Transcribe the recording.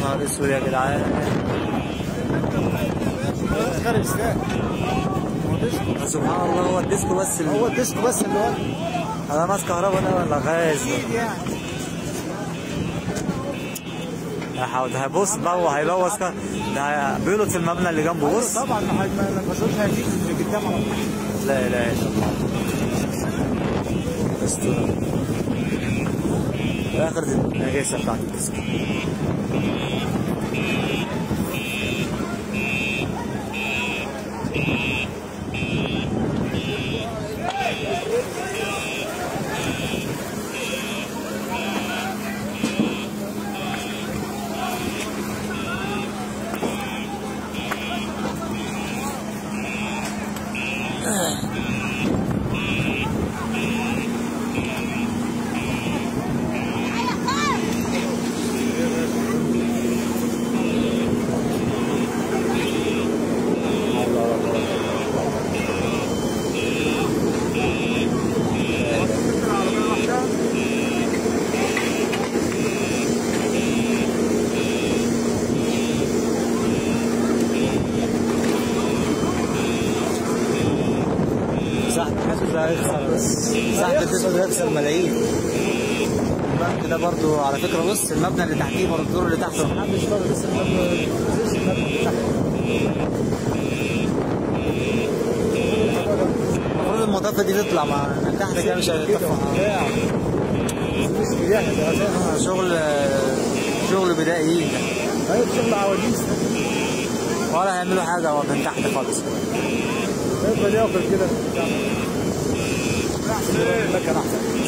نهار اسود يا جدعان. سبحان الله هو الديسكو بس هو الديسكو بس اللي هو أنا ماسك كهرباء ده ولا غاز؟ لا حول ده بص بقى وهيلوث ده بيلوت المبنى اللي جنبه. بص. طبعا ما هيبصوش هيجي اللي قدامه لا إله إلا الله. استر اخر النجاسه بتاعت الديسكو صاحب حاسس ده هيخسر صاحب الديسكو ده هيخسر ملايين البنك ده برضو على فكرة بص المبنى اللي تحتيه برضه الدور اللي تحته. محدش طالع لسه المبنى لسه المبنى تحت المفروض المضافة دي تطلع مع من تحت كده مش هتطلع شغل شغل بدائيين ده. هيبقى شغل عواجيز. ولا هيعملوا حاجة من تحت خالص. هيبقى ياكل كده احسن